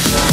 so